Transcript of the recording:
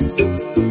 Música